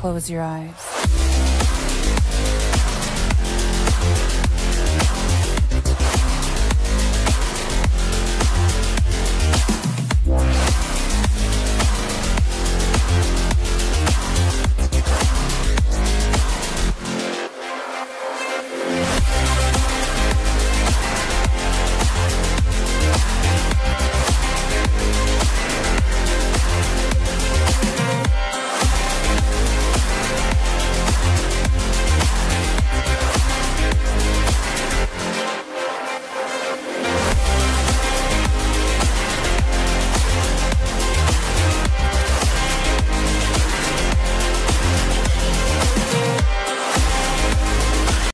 close your eyes.